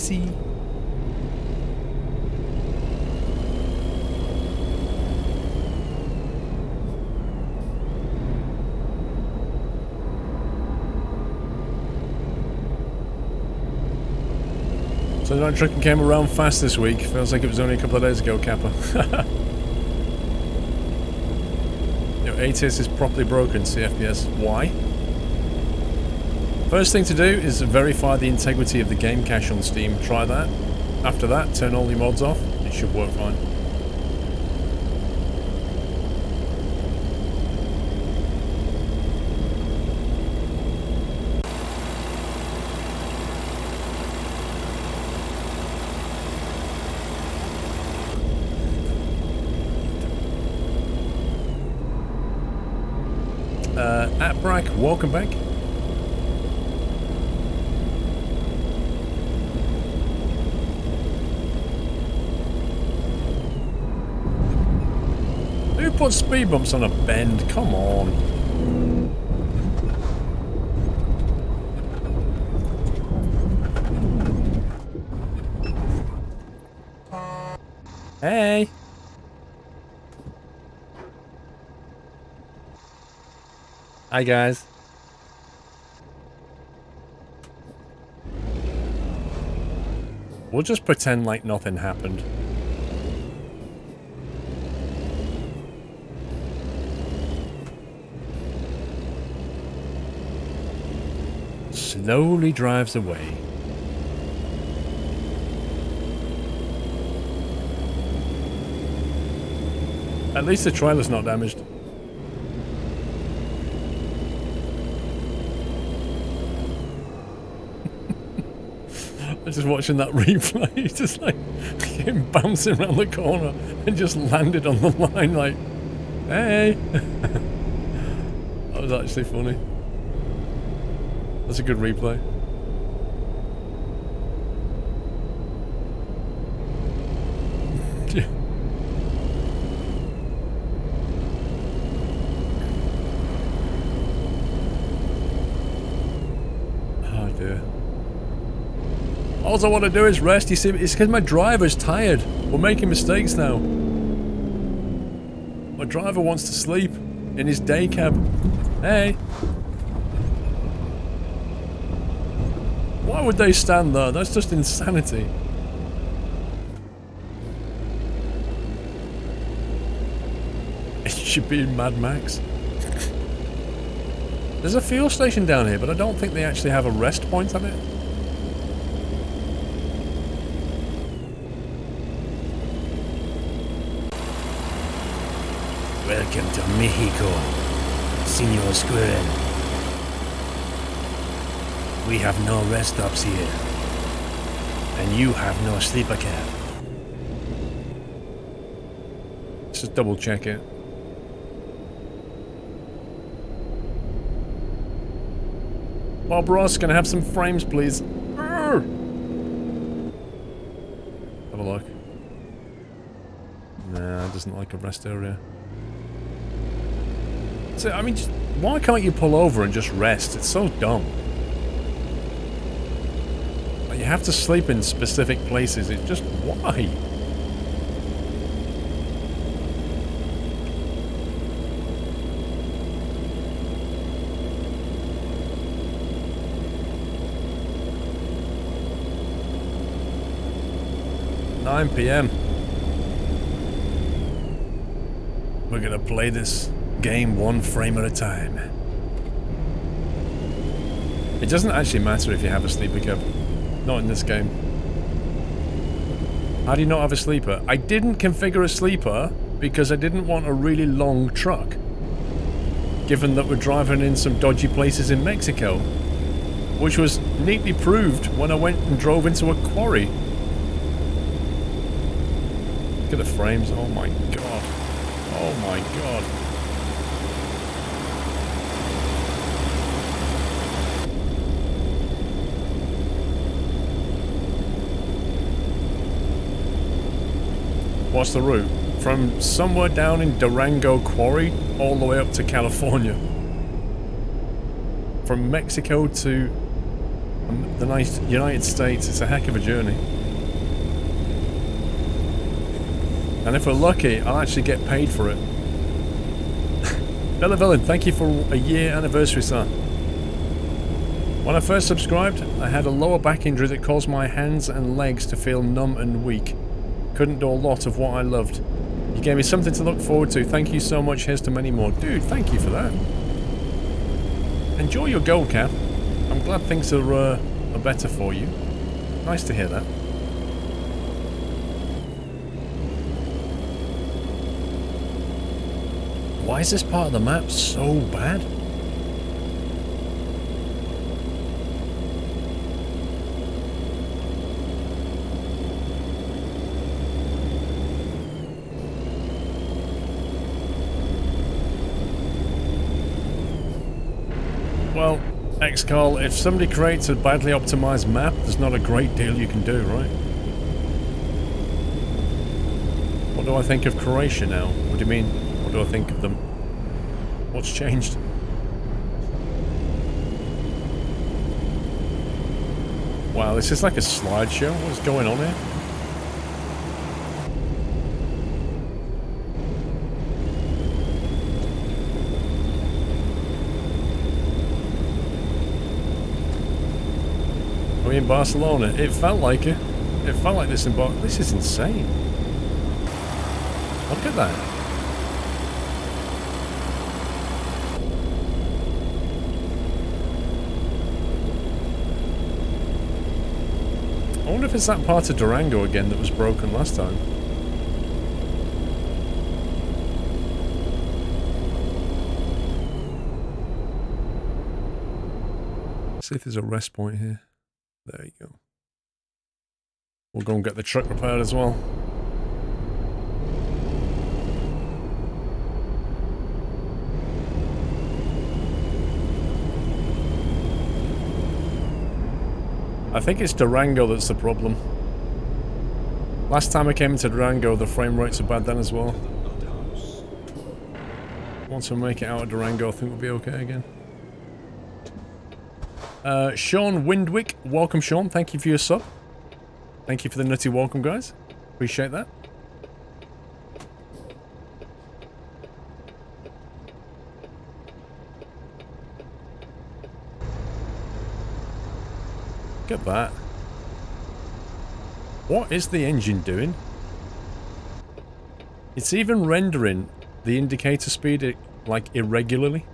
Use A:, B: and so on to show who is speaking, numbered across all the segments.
A: Whoopsie. So that trucking came around fast this week. Feels like it was only a couple of days ago, Kappa. Your ATS is properly broken, CFPS. Why? First thing to do is verify the integrity of the game cache on Steam. Try that. After that, turn all your mods off. It should work fine. Uh, at Brack, welcome back. Put speed bumps on a bend? Come on. Hey. Hi guys. We'll just pretend like nothing happened. Slowly drives away. At least the trailer's not damaged. I'm just watching that replay, just like him bouncing around the corner and just landed on the line like, hey. that was actually funny. That's a good replay. oh dear. All I want to do is rest. You see, it's because my driver's tired. We're making mistakes now. My driver wants to sleep in his day cab. Hey. Why would they stand there? That's just insanity. It should be Mad Max. There's a fuel station down here, but I don't think they actually have a rest point on it.
B: Welcome to Mexico, Senor Squirrel. We have no rest stops here. And you have no sleeper cab.
A: Let's just double check it. Bob Ross, can I have some frames, please? Have a look. Nah, it doesn't like a rest area. So, I mean, just, why can't you pull over and just rest? It's so dumb. Have to sleep in specific places. It just, why? Nine PM. We're gonna play this game one frame at a time. It doesn't actually matter if you have a sleeper cab. Not in this game. How do you not have a sleeper? I didn't configure a sleeper because I didn't want a really long truck. Given that we're driving in some dodgy places in Mexico. Which was neatly proved when I went and drove into a quarry. Look at the frames. Oh my god. Oh my god. What's the route? From somewhere down in Durango Quarry all the way up to California. From Mexico to... the nice United States. It's a heck of a journey. And if we're lucky, I'll actually get paid for it. Bella Villain, thank you for a year anniversary, sir. When I first subscribed, I had a lower back injury that caused my hands and legs to feel numb and weak. Couldn't do a lot of what I loved. You gave me something to look forward to. Thank you so much. Here's to many more. Dude, thank you for that. Enjoy your gold cap. I'm glad things are, uh, are better for you. Nice to hear that. Why is this part of the map so bad? Well, X-Carl, if somebody creates a badly optimized map, there's not a great deal you can do, right? What do I think of Croatia now? What do you mean? What do I think of them? What's changed? Wow, this is like a slideshow. What's going on here? We in Barcelona? It felt like it. It felt like this in Bar- This is insane. Look at that. I wonder if it's that part of Durango again that was broken last time. See if there's a rest point here. There you go. We'll go and get the truck repaired as well. I think it's Durango that's the problem. Last time I came into Durango, the frame rates are bad then as well. Once we make it out of Durango, I think we'll be okay again. Uh, Sean Windwick, welcome Sean, thank you for your sub. Thank you for the nutty welcome guys. Appreciate that. Look at that. What is the engine doing? It's even rendering the indicator speed like irregularly.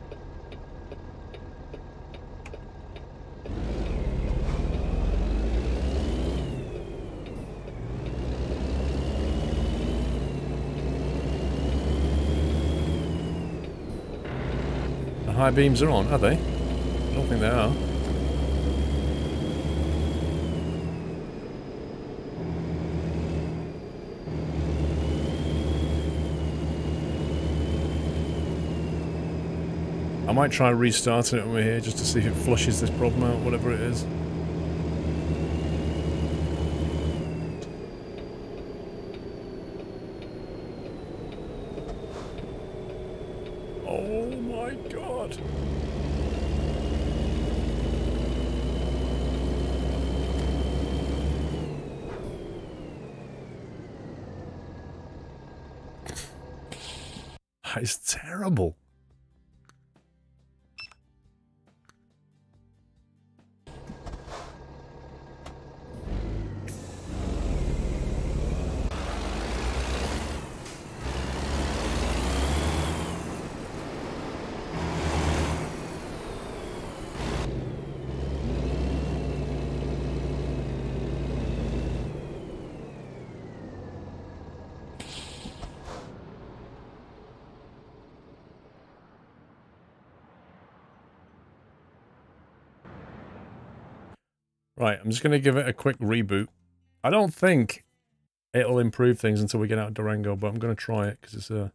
A: High beams are on, are they? I don't think they are. I might try restarting it we're here just to see if it flushes this problem out, whatever it is. Right, I'm just going to give it a quick reboot. I don't think it'll improve things until we get out of Durango, but I'm going to try it because it's a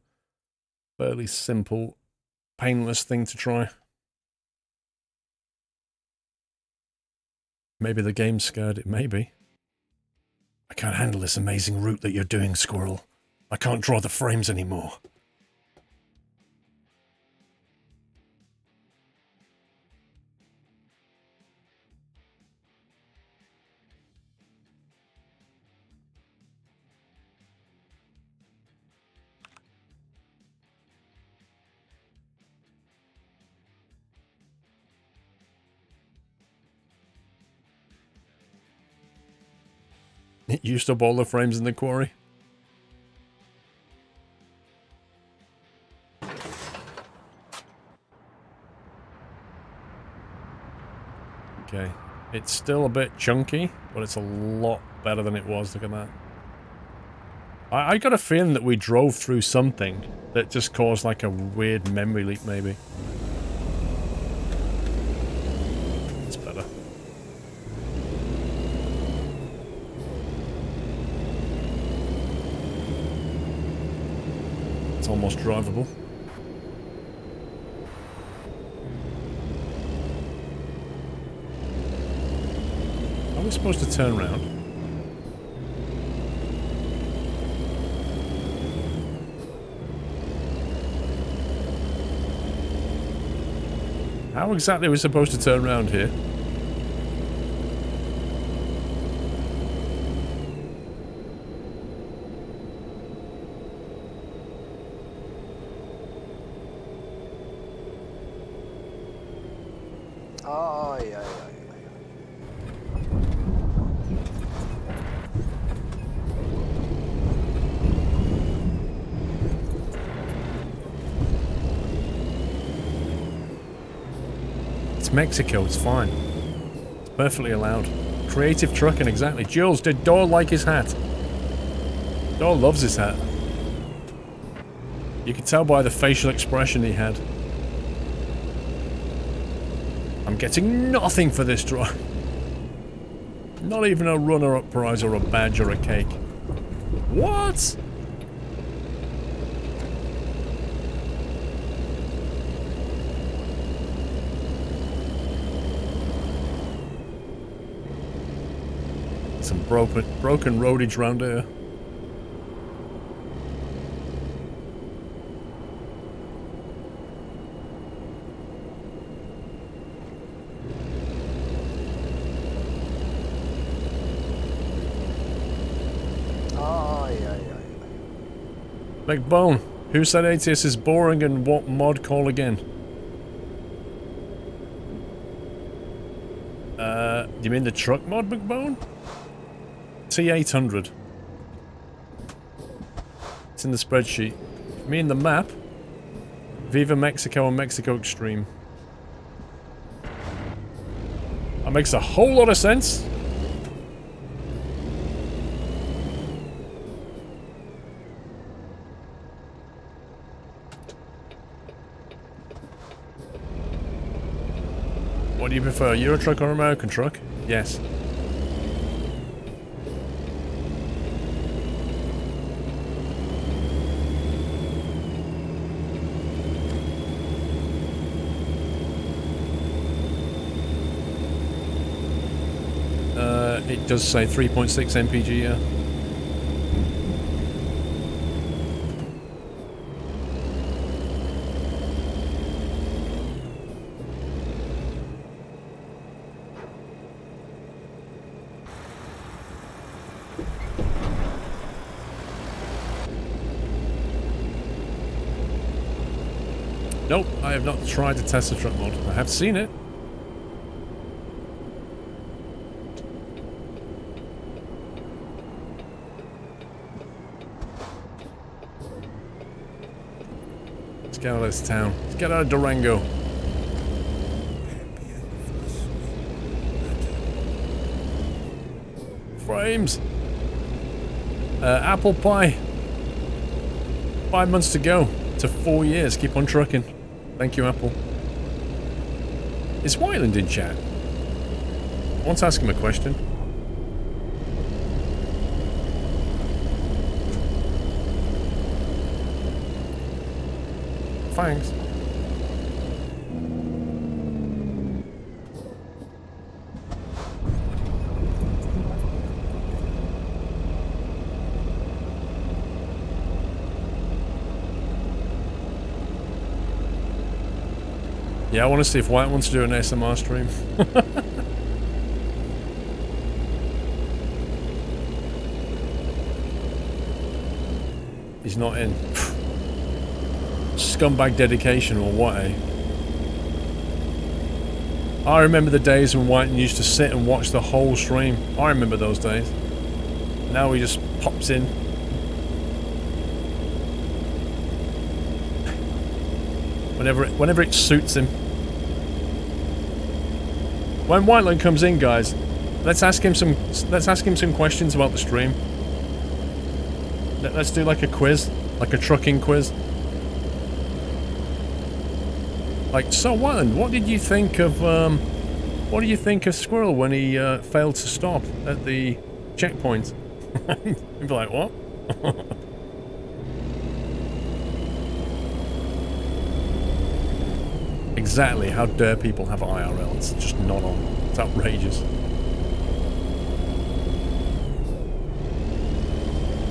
A: fairly simple, painless thing to try. Maybe the game's scared it, maybe. I can't handle this amazing route that you're doing, Squirrel. I can't draw the frames anymore. It used up all the frames in the quarry. Okay. It's still a bit chunky, but it's a lot better than it was. Look at that. I, I got a feeling that we drove through something that just caused like a weird memory leak, maybe. It's better. It's almost drivable. Are we supposed to turn around? How exactly are we supposed to turn around here?
C: Ay, ay.
A: It's Mexico, it's fine. It's perfectly allowed. Creative trucking, exactly. Jules, did Dor like his hat? Dor loves his hat. You could tell by the facial expression he had. I'm getting nothing for this drive. Not even a runner-up prize or a badge or a cake. What? Some broken, broken roadage round here.
C: Ay.
A: McBone, who said ATS is boring and what mod call again? Uh, you mean the truck mod, McBone? T800. It's in the spreadsheet. Me and the map. Viva Mexico and Mexico Extreme. That makes a whole lot of sense. Do you prefer, Euro truck or American truck? Yes. Uh, it does say 3.6 MPG, yeah. Nope, I have not tried to test the truck mod. I have seen it. Let's get out of this town. Let's get out of Durango. Frames! Uh, apple pie. Five months to go to four years. Keep on trucking. Thank you, Apple. Is Wyland in chat? I want to ask him a question. Thanks. Yeah, I want to see if White wants to do an SMR stream. He's not in. Scumbag dedication or what, eh? I remember the days when White used to sit and watch the whole stream. I remember those days. Now he just pops in. Whenever it, whenever it suits him. When Whiteland comes in, guys, let's ask him some let's ask him some questions about the stream. Let- Let's do like a quiz, like a trucking quiz. Like, so Whiteland, what did you think of um, what do you think of Squirrel when he uh, failed to stop at the checkpoint? He'd be like, what? exactly. How dare people have IRL? It's just not on. It's outrageous.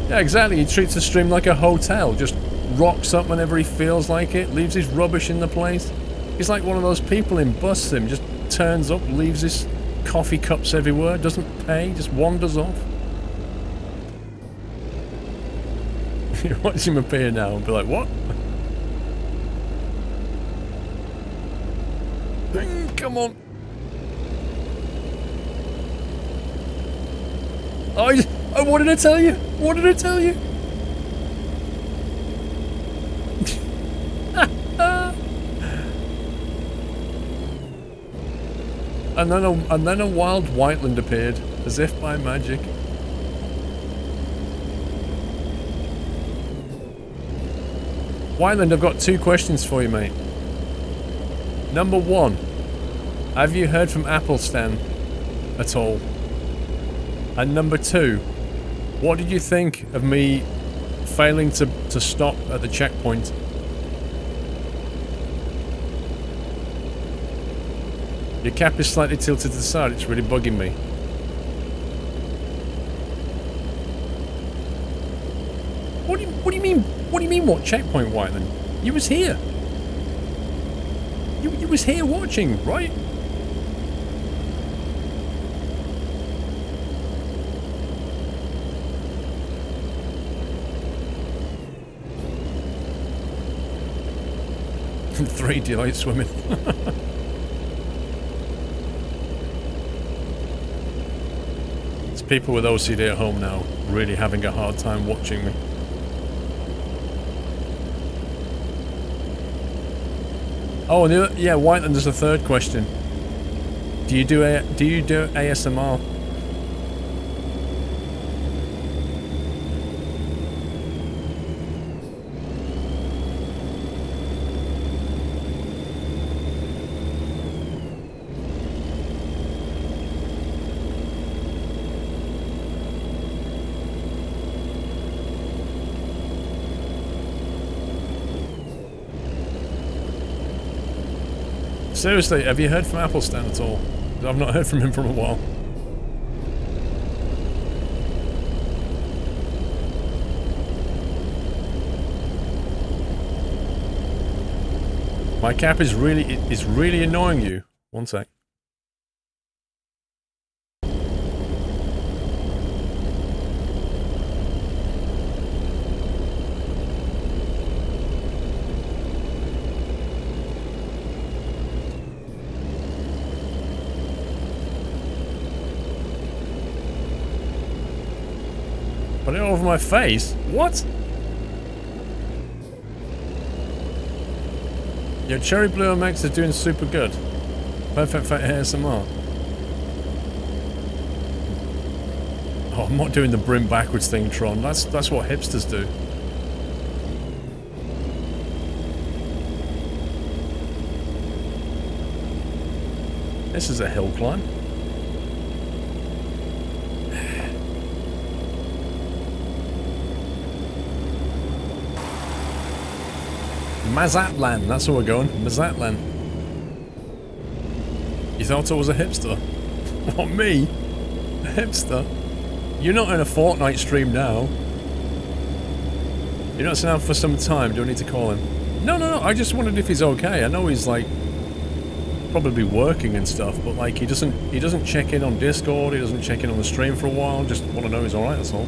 A: Yeah, exactly. He treats the stream like a hotel. Just rocks up whenever he feels like it. Leaves his rubbish in the place. He's like one of those people in Bus Sim. Just turns up, leaves his coffee cups everywhere, doesn't pay, just wanders off. You watch him appear now and be like, what? Come on. I, I did I tell you? What did I tell you? And then a, and then a wild whiteland appeared, as if by magic. Whiteland, I've got two questions for you, mate. Number one, have you heard from Applestan at all? And number two, what did you think of me failing to, to stop at the checkpoint? Your cap is slightly tilted to the side, it's really bugging me. What do you, what do you mean, what do you mean what checkpoint, Whiteland? You was here. You, you was here watching, right? Three delight swimming. It's people with OCD at home now really having a hard time watching me. Oh, and the other, yeah, Whiteland. There's a third question. Do you do a do you do ASMR? Seriously, have you heard from Applestan at all? I've not heard from him for a while. My cap is really is really annoying you. One sec. My face? What? Your Cherry Blue MX is doing super good. Perfect for ASMR. Oh, I'm not doing the brim backwards thing, Tron. That's that's what hipsters do. This is a hill climb. Mazatlan, that's where we're going. Mazatlan. You thought I was a hipster? What, me? A hipster? You're not in a Fortnite stream now. You're not sitting out for some time, do I need to call him? No, no, no, I just wondered if he's okay. I know he's like probably working and stuff, but like he doesn't he doesn't check in on Discord, he doesn't check in on the stream for a while, just want to know he's alright, that's all.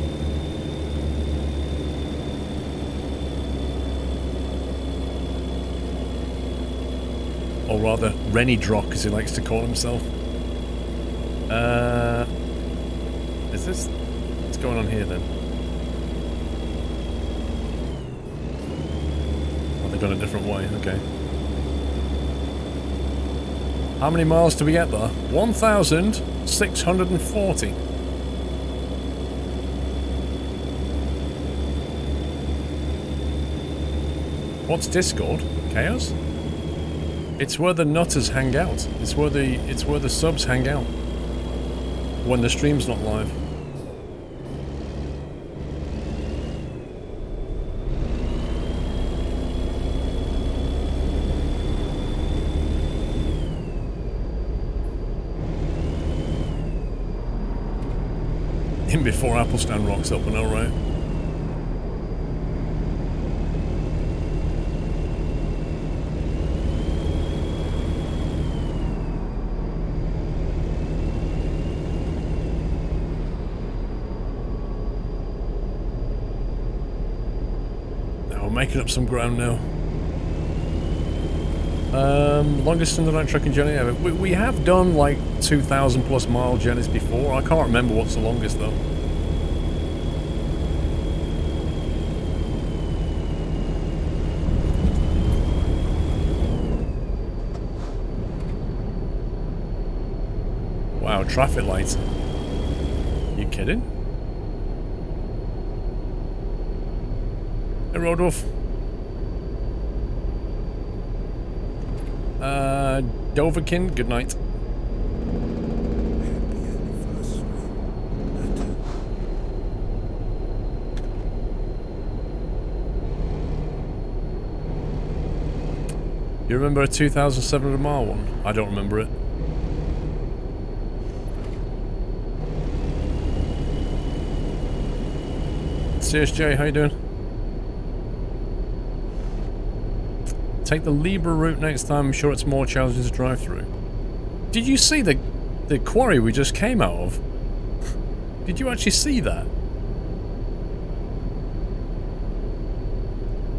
A: Rather, Rennie Drock, as he likes to call himself. Uh, is this? What's going on here then? Oh, they've gone a different way, okay. How many miles do we get there? 1,640. What's Discord? Chaos? It's where the nutters hang out. It's where the it's where the subs hang out. When the stream's not live. In before Applestown rocks up, I know, right? Up some ground now. Um, longest undernight trekking journey ever. We, we have done like 2,000 plus mile journeys before. I can't remember what's the longest though. Wow, traffic lights. You kidding? Hey, Rodolph. Uh, Doverkin, good night. You remember a 2,700 mile one? I don't remember it. CSJ, how you doing? Take the Libra route next time. I'm sure it's more challenging to drive through. Did you see the the quarry we just came out of? Did you actually see that?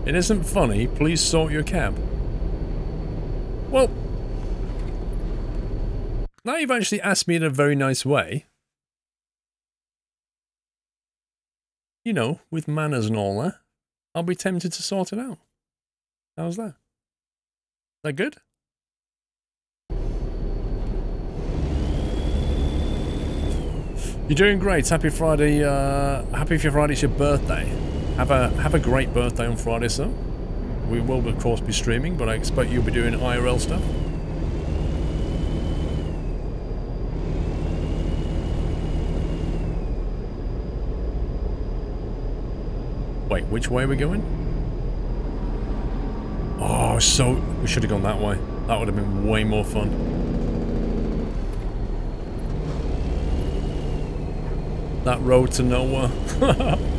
A: It isn't funny. Please sort your cab. Well, now you've actually asked me in a very nice way. You know, with manners and all that, I'll be tempted to sort it out. How's that? That good? You're doing great. Happy Friday. Uh, happy for Friday. It's your birthday. Have a have a great birthday on Friday, sir. We will of course be streaming, but I expect you'll be doing IRL stuff. Wait, which way are we going? Oh, so... We should have gone that way. That would have been way more fun. That road to nowhere.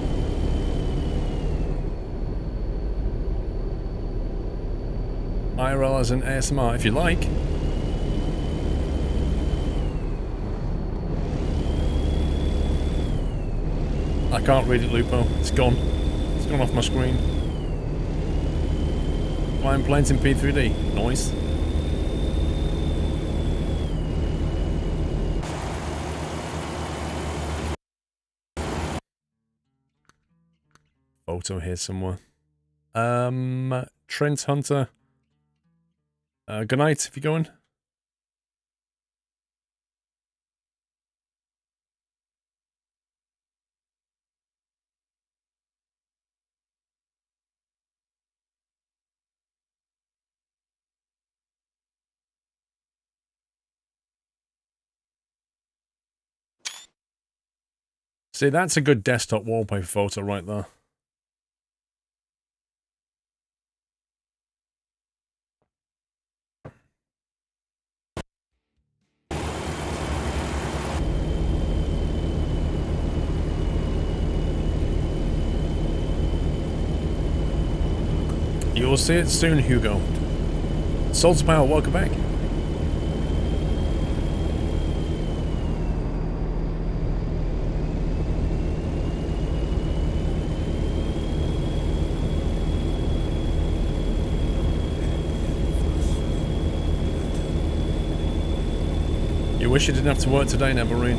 A: IRL as an ASMR, if you like. I can't read it, Lupo. It's gone. It's gone off my screen. Flying planes in P3D. Nice. Photo here somewhere. Um, Trent Hunter. Uh, good night, if you're going. See, that's a good desktop wallpaper photo right there. You'll see it soon, Hugo. Souls Power, welcome back. wish you didn't have to work today, Neverine.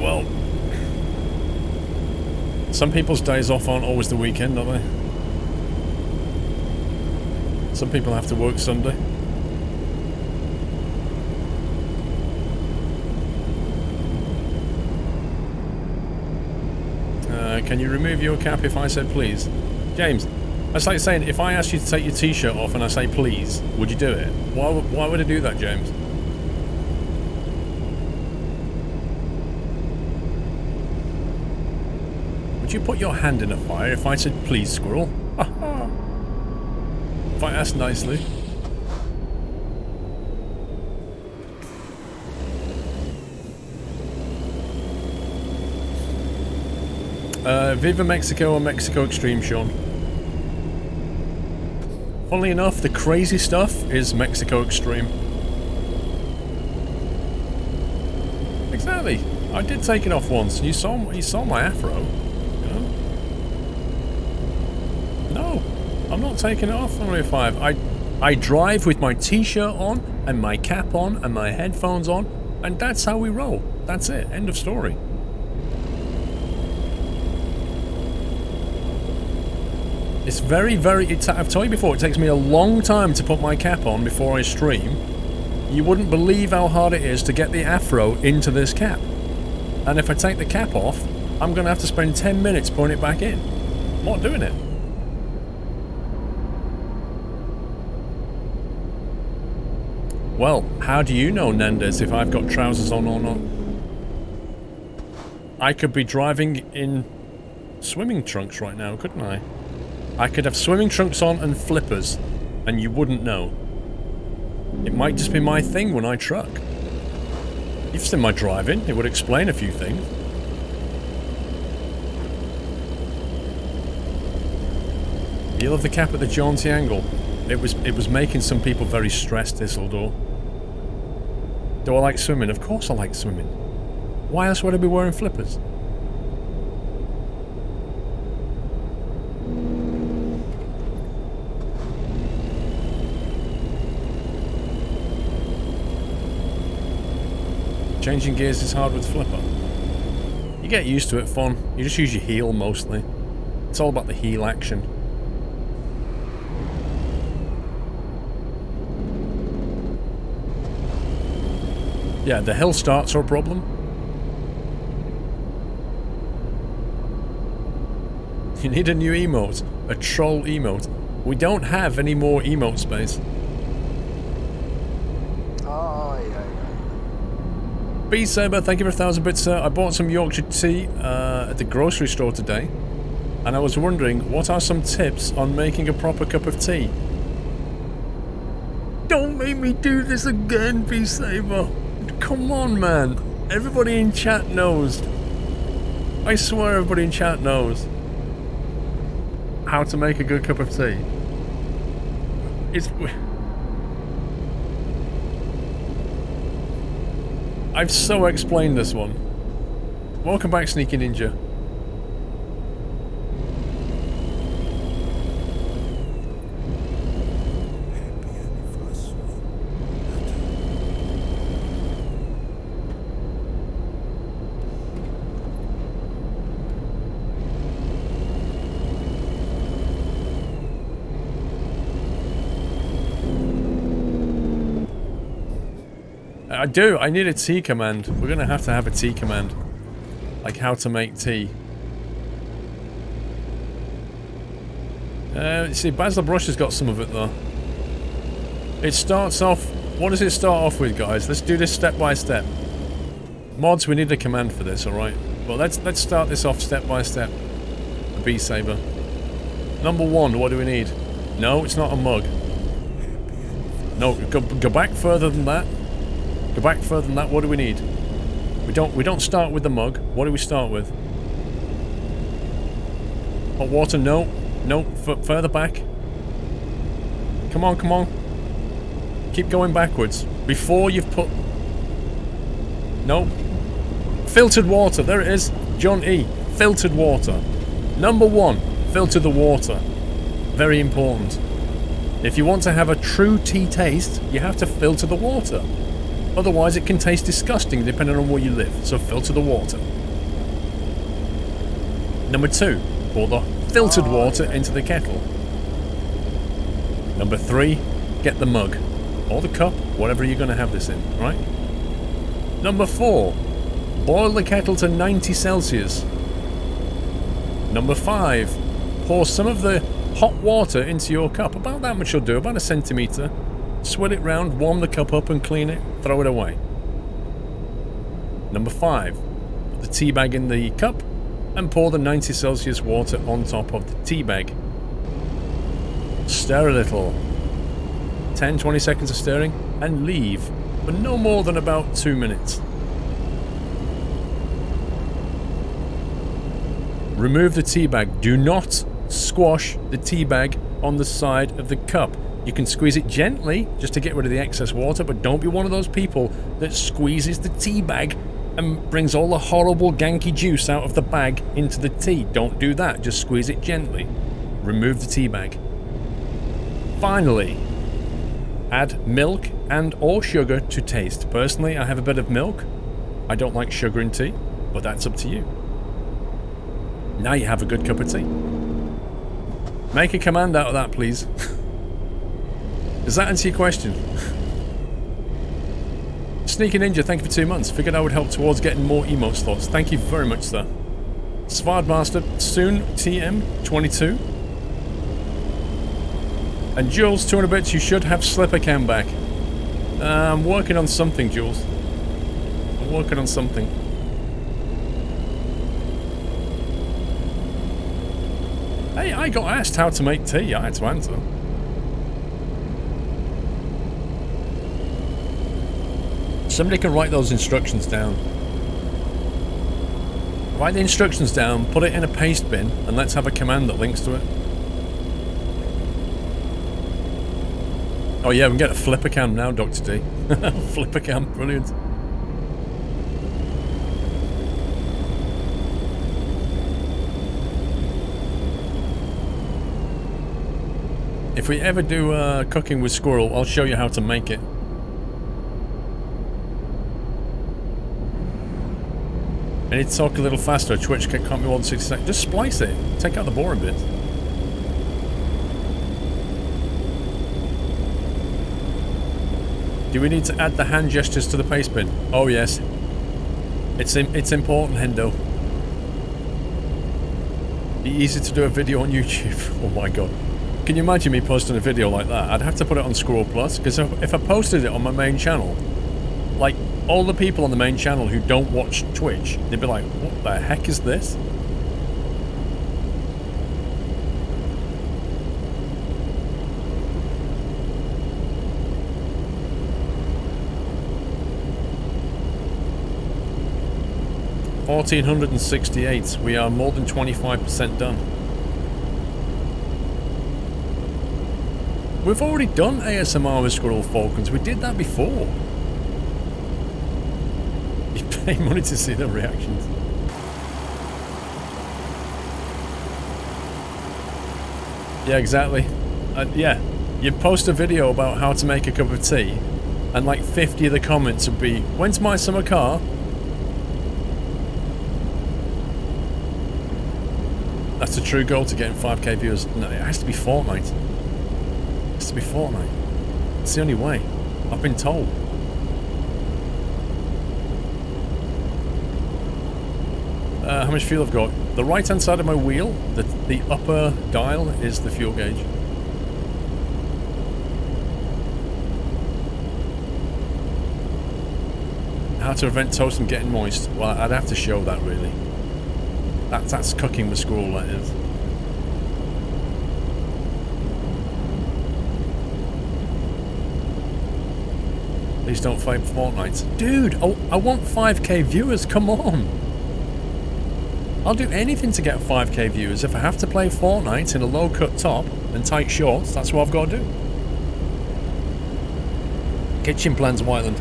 A: Well, some people's days off aren't always the weekend, are they? Some people have to work Sunday. Uh, can you remove your cap if I said please? James, that's like saying if I asked you to take your t-shirt off and I say please, would you do it? Why, why would I do that, James? Would you put your hand in a fire if I said please, squirrel? if I asked nicely. Uh, Viva Mexico or Mexico Extreme, Sean? Funnily enough, the crazy stuff is Mexico Extreme. Exactly. I did take it off once. You saw you saw my afro. No, I'm not taking it off on 5. I I drive with my t-shirt on and my cap on and my headphones on, and that's how we roll. That's it. End of story. It's very, very... It's, I've told you before, it takes me a long time to put my cap on before I stream. You wouldn't believe how hard it is to get the afro into this cap. And if I take the cap off, I'm going to have to spend 10 minutes putting it back in. I'm not doing it. Well, how do you know, Nendes, if I've got trousers on or not? I could be driving in swimming trunks right now, couldn't I? I could have swimming trunks on and flippers, and you wouldn't know. It might just be my thing when I truck. You've seen my driving, it would explain a few things. You love the cap at the jaunty angle. It was it was making some people very stressed, Isildur. Do I like swimming? Of course I like swimming. Why else would I be wearing flippers? Changing gears is hard with flipper. You get used to it, fun. You just use your heel mostly. It's all about the heel action. Yeah, the hill starts are a problem. You need a new emote. A troll emote. We don't have any more emote space.
C: Ay, ay, ay.
A: B Saber, thank you for a thousand bits, sir. I bought some Yorkshire tea uh, at the grocery store today, and I was wondering what are some tips on making a proper cup of tea. Don't make me do this again, B Saber. Come on, man. Everybody in chat knows. I swear, everybody in chat knows how to make a good cup of tea. It's. I've so explained this one. Welcome back, Sneaky Ninja. I do. I need a tea command. We're going to have to have a tea command. Like how to make tea. Uh, see, Basil Brush has got some of it, though. It starts off... What does it start off with, guys? Let's do this step by step. Mods, we need a command for this, alright? Well, let's let's start this off step by step. A bee saber. Number one, what do we need? No, it's not a mug. No, go, go back further than that. Go back further than that. What do we need? We don't we don't start with the mug. What do we start with? Hot water? No. No. F further back. Come on, come on. Keep going backwards. Before you've put... No. Filtered water. There it is. John E. Filtered water. Number one. Filter the water. Very important. If you want to have a true tea taste, you have to filter the water. Otherwise it can taste disgusting depending on where you live, so filter the water. Number two, pour the filtered ah. water into the kettle. Number three, get the mug or the cup, whatever you're going to have this in, right? Number four, boil the kettle to 90 Celsius. Number five, pour some of the hot water into your cup. About that much will do, about a centimetre. Swill it round, warm the cup up and clean it, throw it away. Number five, put the tea bag in the cup and pour the 90 Celsius water on top of the tea bag. Stir a little. 10-20 seconds of stirring and leave for no more than about 2 minutes. Remove the tea bag. Do not squash the tea bag on the side of the cup. You can squeeze it gently just to get rid of the excess water, but don't be one of those people that squeezes the tea bag and brings all the horrible ganky juice out of the bag into the tea. Don't do that. Just squeeze it gently. Remove the tea bag. Finally, add milk and or sugar to taste. Personally, I have a bit of milk. I don't like sugar in tea, but that's up to you. Now you have a good cup of tea. Make a command out of that, please. Does that answer your question? Sneaky Ninja, thank you for two months. Figured I would help towards getting more emote slots. Thank you very much, sir. Svardmaster, soon TM22. And Jules, 200 bits, you should have Slipper Cam back. Uh, I'm working on something, Jules. I'm working on something. Hey, I got asked how to make tea. I had to answer. Somebody can write those instructions down. Write the instructions down, put it in a paste bin, and let's have a command that links to it. Oh yeah, we can get a flipper cam now, Dr. D. flipper cam, brilliant. If we ever do uh, cooking with squirrel, I'll show you how to make it. I need to talk a little faster. Twitch can't be more than 60 seconds. Just splice it. Take out the boring bit. Do we need to add the hand gestures to the paste bin? Oh yes. It's it's important, Hendo. Be easy to do a video on YouTube. Oh my god. Can you imagine me posting a video like that? I'd have to put it on Squirrel Plus, because if I posted it on my main channel, all the people on the main channel who don't watch Twitch, they'd be like, what the heck is this? Fourteen hundred and sixty-eight. We are more than twenty-five percent done. We've already done ASMR with Squirrel Falcons. We did that before. Pay money to see the reactions. Yeah, exactly. Uh, yeah, you post a video about how to make a cup of tea, and like 50 of the comments would be, when's my summer car? That's a true goal to getting 5k viewers. No, it has to be Fortnite It has to be Fortnite. It's the only way. I've been told. Uh, how much fuel I've got? The right hand side of my wheel, the, the upper dial is the fuel gauge. How to prevent toast from getting moist? Well, I'd have to show that really. That, that's cooking with squirrel, that is. Please don't fight Fortnite. Dude, I, I want 5k viewers, come on. I'll do anything to get 5k viewers. If I have to play Fortnite in a low-cut top and tight shorts, that's what I've got to do. Kitchen plans, Whiteland.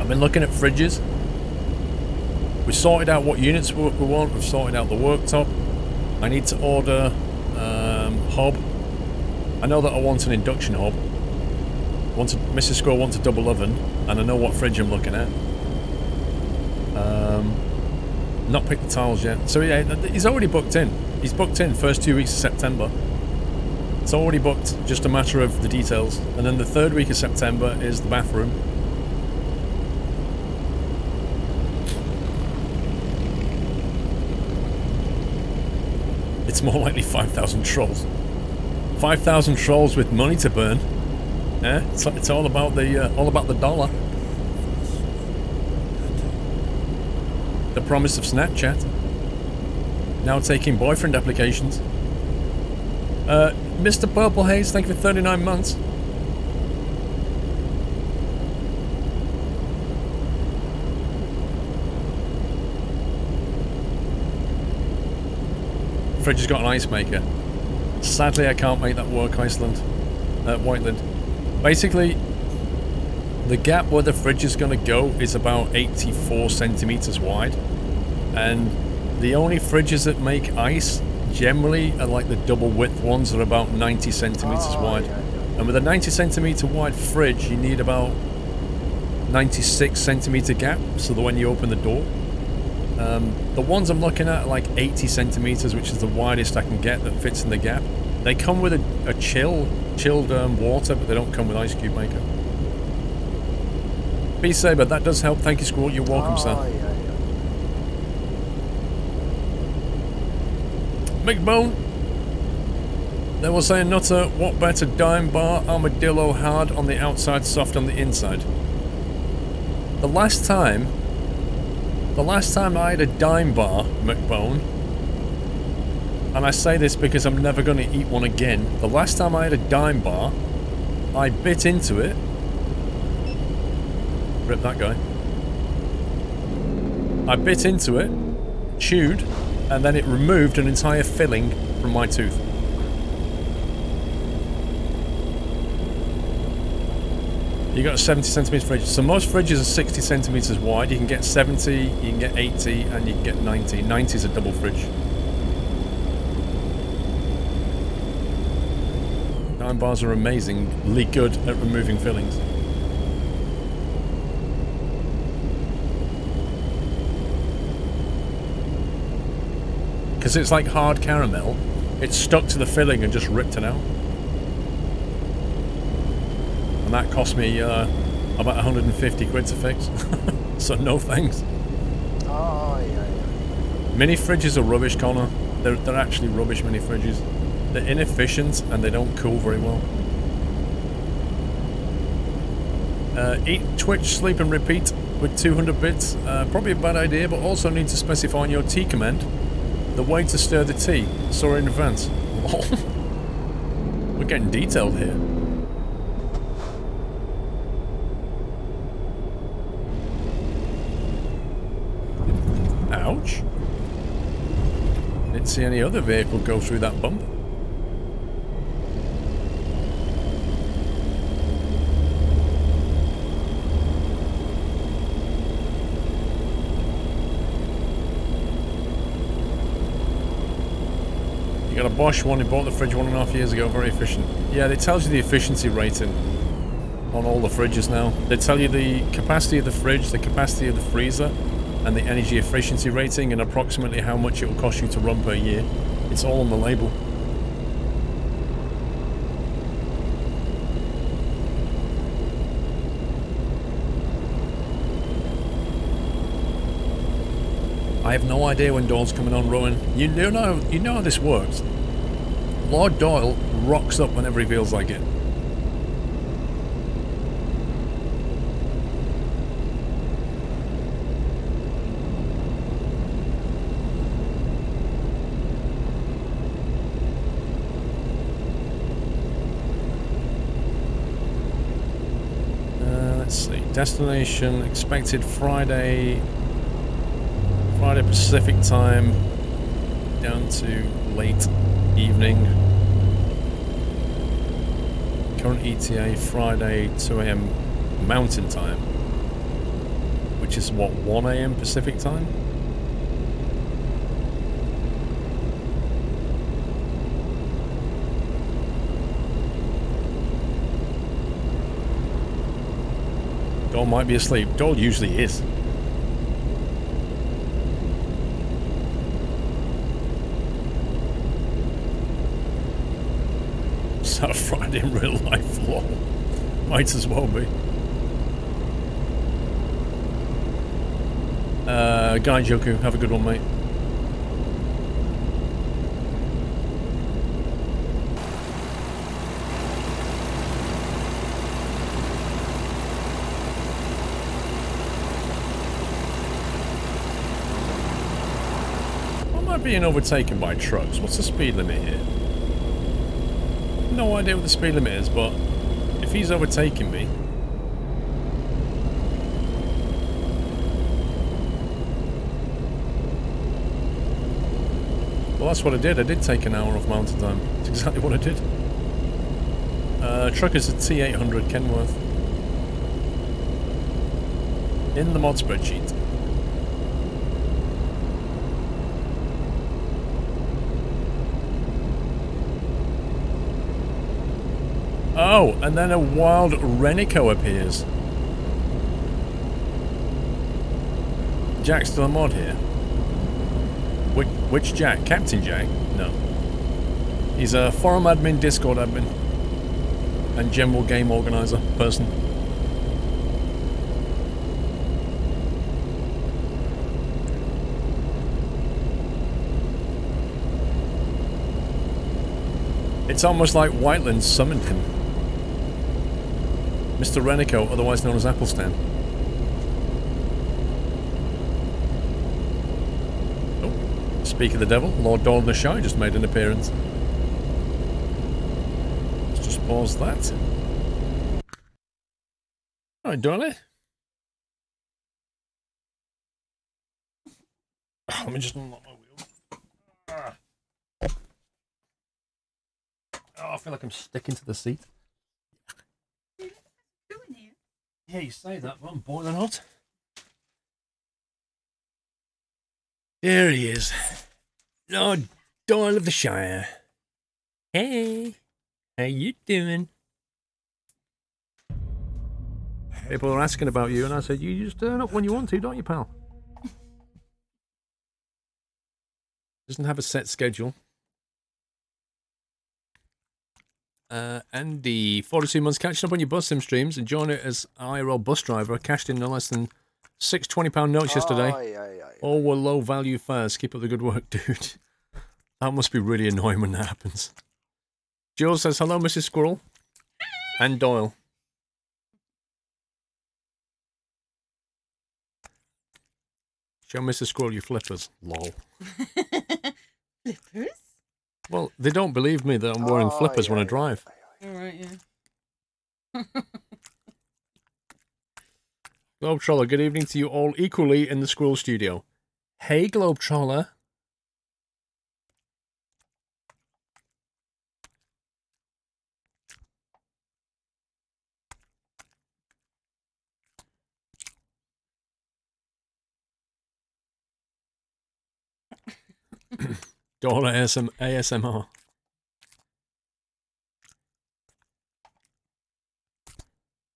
A: I've been looking at fridges. We sorted out what units we want. We've sorted out the worktop. I need to order um, hob. I know that I want an induction hob. Want Mrs. Squirrel wants a double oven, and I know what fridge I'm looking at. Um, Not picked the tiles yet. So yeah, he's already booked in. He's booked in first two weeks of September. It's already booked, just a matter of the details. And then the third week of September is the bathroom. It's more likely 5,000 trolls. 5,000 trolls with money to burn. Yeah, it's, it's all about the uh, all about the dollar. Promise of Snapchat. Now taking boyfriend applications. Uh, Mr. Purple Haze, thank you for 39 months. Fridge has got an ice maker. Sadly, I can't make that work, Iceland. Uh, Whiteland. Basically, the gap where the fridge is going to go is about 84 centimeters wide. And the only fridges that make ice generally are like the double width ones that are about 90 centimeters oh, wide. Yeah, yeah. And with a 90 centimeter wide fridge, you need about 96 centimeter gap so that when you open the door, um, the ones I'm looking at are like 80 centimeters, which is the widest I can get that fits in the gap. They come with a, a chill, chilled um, water, but they don't come with ice cube maker. Be Saber, that does help. Thank you, Squall. You're welcome, oh, sir. Yeah, McBone. They were saying, Nutter, what better dime bar, armadillo hard on the outside, soft on the inside. The last time the last time I had a dime bar, McBone, and I say this because I'm never going to eat one again, the last time I had a dime bar, I bit into it. Rip that guy. I bit into it, chewed, and then it removed an entire filling from my tooth. You got a 70 centimeter fridge. So most fridges are 60 centimeters wide. You can get 70, you can get 80, and you can get 90. 90 is a double fridge. Dime bars are amazingly good at removing fillings. Because it's like hard caramel. It's stuck to the filling and just ripped it out and that cost me uh, about 150 quid to fix. so no thanks.
C: Oh, yeah, yeah.
A: Mini fridges are rubbish, Connor. They're, they're actually rubbish mini fridges. They're inefficient and they don't cool very well. Uh, eat, Twitch, sleep and repeat with 200 bits. Uh, probably a bad idea, but also need to specify on your tea command the way to stir the tea. Sorry in advance. We're getting detailed here. Ouch. Didn't see any other vehicle go through that bump. Got a Bosch one, he bought the fridge one and a half years ago, very efficient. Yeah, it tells you the efficiency rating on all the fridges now. They tell you the capacity of the fridge, the capacity of the freezer, and the energy efficiency rating and approximately how much it will cost you to run per year. It's all on the label. I have no idea when Doyle's coming on, Rowan. You know, you know how this works. Lord Doyle rocks up whenever he feels like it. Uh, Destination expected Friday, Friday Pacific time, down to late evening. Current ETA Friday 2 a.m. Mountain Time, which is what 1 a.m. Pacific time. Doyle might be asleep. Doyle usually is. Bad in real life. Lol. Might as well be. Uh, Guy Joku, have a good one, mate. Being overtaken by trucks? What's the speed limit here? No idea what the speed limit is, but if he's overtaking me, Well, that's what I did. I did take an hour off mountain time. That's exactly what I did. Uh, truck is a T800 Kenworth. In the mod spreadsheet. Oh, and then a wild Renico appears. Jack's still a mod here. Which, which Jack? Captain Jack? No. He's a forum admin, Discord admin, and general game organizer person. It's almost like Whiteland summoned him. Mr. Renico, otherwise known as Applestan. Oh, speak of the devil, Lord Dolan the Shy just made an appearance. Let's just pause that. Alright, Dolly. Let me just unlock my wheel. Ah. Oh, I feel like I'm sticking to the seat. Yeah, you say that, but I'm boiling hot. There he is. Lord Doyle of the Shire. Hey, how you doing? People are asking about you, and I said, you just turn up when you want to, don't you, pal? Doesn't have a set schedule. Uh, Andy, 42 months catching up on your bus sim streams, enjoying it as IRL bus driver. Cashed in no less than six £20 notes yesterday.
C: Aye, aye, aye.
A: All were low value fares. Keep up the good work, dude. That must be really annoying when that happens. Jill says, hello, Mrs. Squirrel. And Doyle. Show Mrs. Squirrel your flippers. Lol.
D: Flippers?
A: Well, they don't believe me that I'm wearing
C: Aye,
A: flippers when I drive.
C: aye, aye.
D: Alright, yeah.
A: Globetroller, good evening to you all equally in the Squirrel Studio. Hey, Globetroller. Dollar ASM ASMR.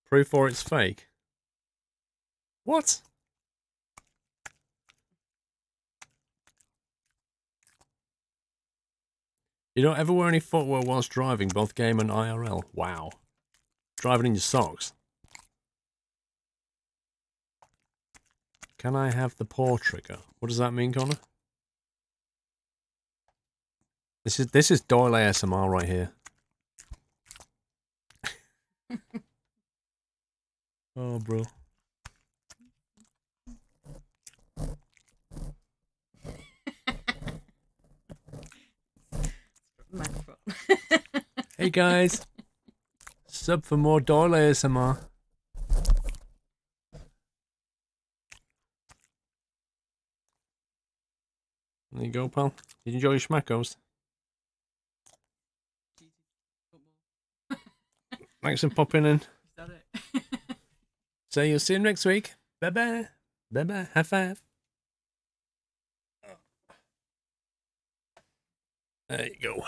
A: Proof for it's fake. What? You don't ever wear any footwear whilst driving, both game and IRL. Wow. Driving in your socks. Can I have the paw trigger? What does that mean, Connor? This is this is Doyle ASMR right here. oh, bro. Hey guys. Sub for more Doyle ASMR. There you go, pal. Did you enjoy your schmackos? Thanks for popping in.
D: Is that it?
A: So you'll see you next week. Bye bye. Bye bye. High five. There you go.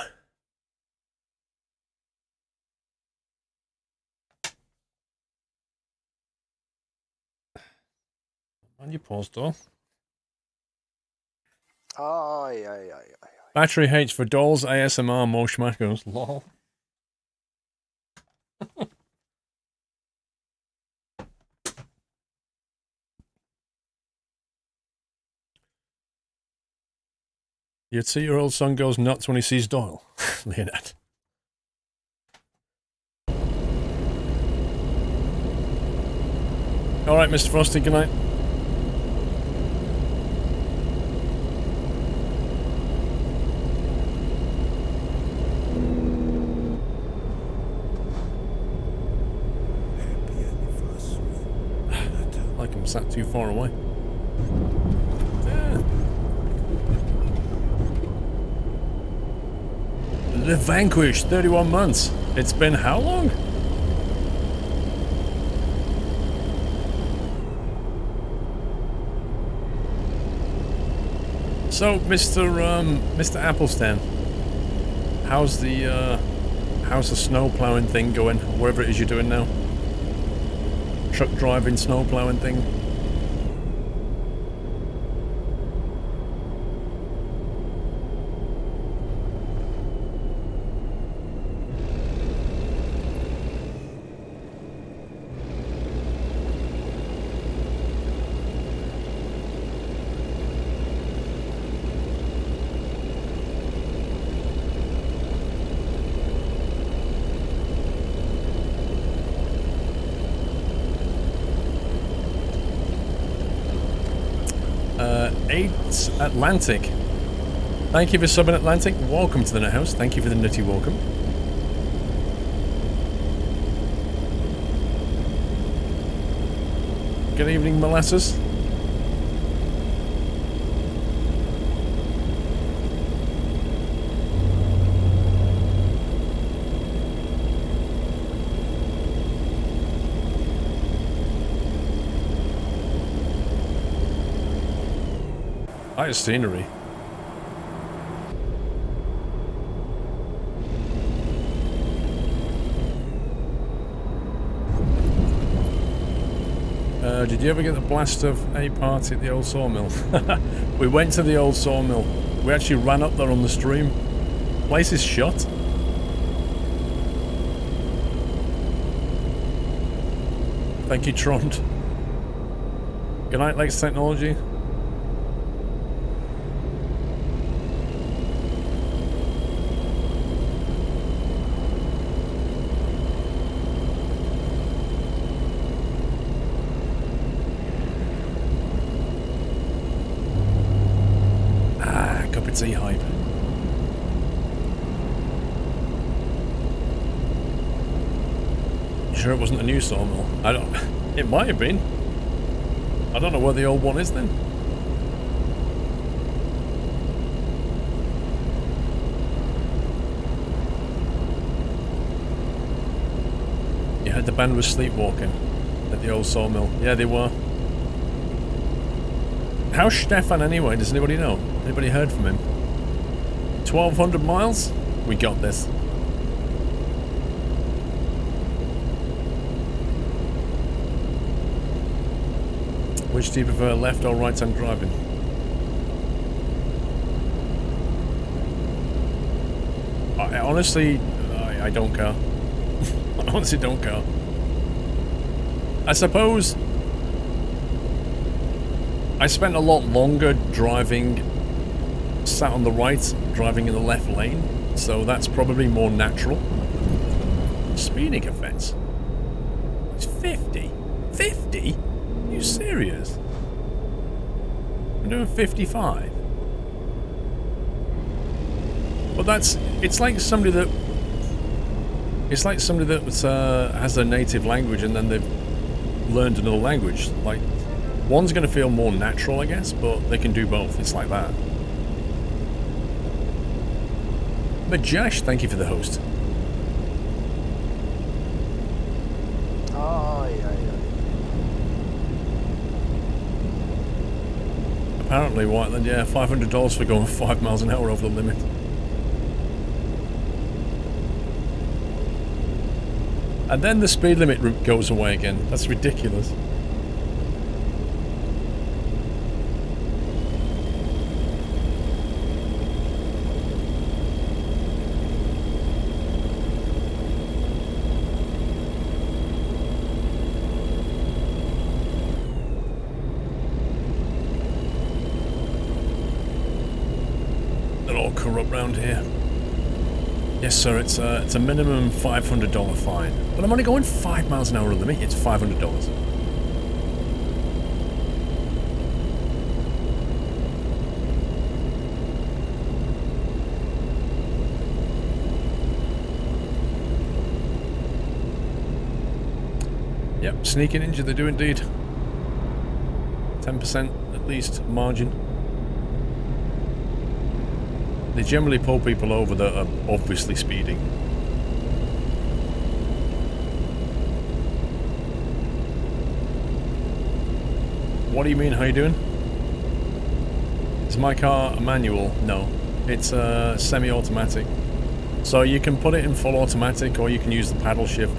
A: On your pause door.
C: Aye, aye, aye, aye.
A: Battery H for dolls ASMR more schmackos. Lol. Your two-year-old son goes nuts when he sees Doyle. Leonard. All right, Mr. Frosty, good night. Sat too far away. Yeah. The Vanquish, 31 months. It's been how long? So, Mr. Um, Mr. Applestan, how's the uh, how's the snow plowing thing going? Whatever it is you're doing now. Truck driving, snow plowing thing. Eight Atlantic. Thank you for subbing Atlantic. Welcome to the Net House. Thank you for the nutty welcome. Good evening, Molasses. Nice scenery. Uh, did you ever get the blast of a party at the old sawmill? we went to the old sawmill. We actually ran up there on the stream. Place is shut. Thank you, Trond. Good night, Lex Technology. Ah, cup of tea hype. You sure it wasn't a new sawmill? I don't. It might have been. I don't know where the old one is then. You heard the band was sleepwalking at the old sawmill. Yeah, they were. How's Stefan anyway? Does anybody know? Anybody heard from him? 1200 miles? We got this. Which do you prefer, left or right hand driving? I, honestly, I, I don't care. I honestly don't care. I suppose I spent a lot longer driving sat on the right, driving in the left lane, so that's probably more natural. Speeding offence? It's 50. 50? Serious? I'm doing 55. Well, that's... It's like somebody that... It's like somebody that uh, has their native language and then they've learned another language. Like, One's going to feel more natural, I guess, but they can do both. It's like that. But Josh, thank you for the host.
C: Ay, ay,
A: Apparently, Whiteland, yeah, $500 for going 5 miles an hour over the limit. And then the speed limit route goes away again. That's ridiculous. corrupt round here. Sir, it's a, it's a minimum $500 fine. But I'm only going 5 miles an hour on the me. It's $500. Yep, sneaking ninja they do indeed. 10% at least margin. They generally pull people over that are obviously speeding. What do you mean, how you doing? Is my car a manual? No. It's a semi-automatic. So you can put it in full automatic or you can use the paddle shift.